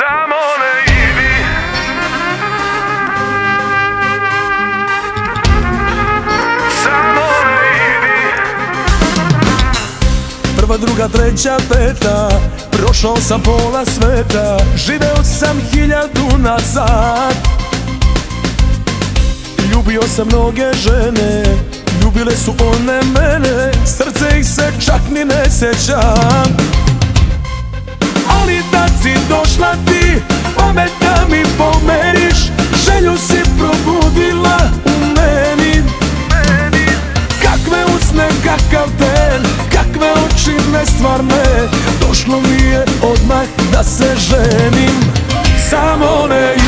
Samo ne idi. Samo ne idi. Prva, druga, treća, peta Prošao sam pola sveta Živeo sam hiljadu nazad Ljubio sam mnoge žene Ljubile su one mene Srce ih se čak ni ne sjećam Došlo mi je odmah da se ženim. Samo ne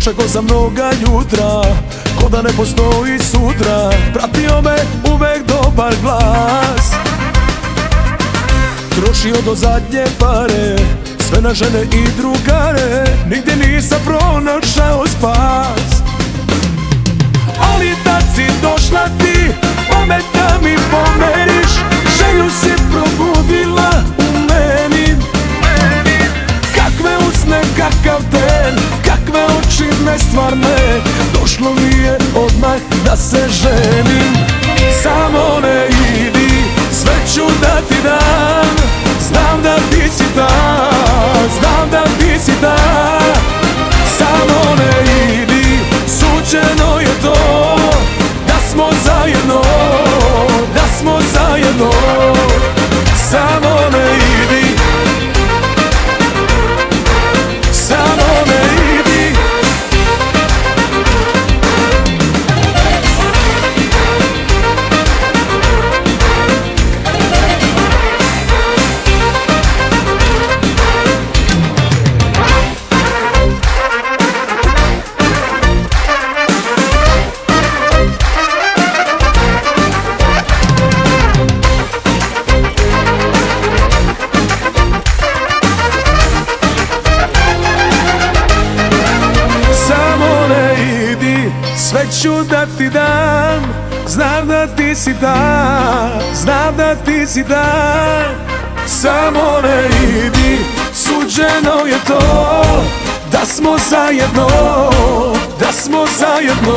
Dočekao sam mnoga jutra Ko da ne postoji sutra Pratio me uvek dobar glas. Trošio do zadnje pare Sve na žene i drugare Nigdje nisam pronašao spas da se ženim Samo ne idi Sve ću da ti dam sve ću da ti dam Znam da ti si ta, znam da ti si ta. Samo ne idi, suđeno je to Da smo zajedno, da smo zajedno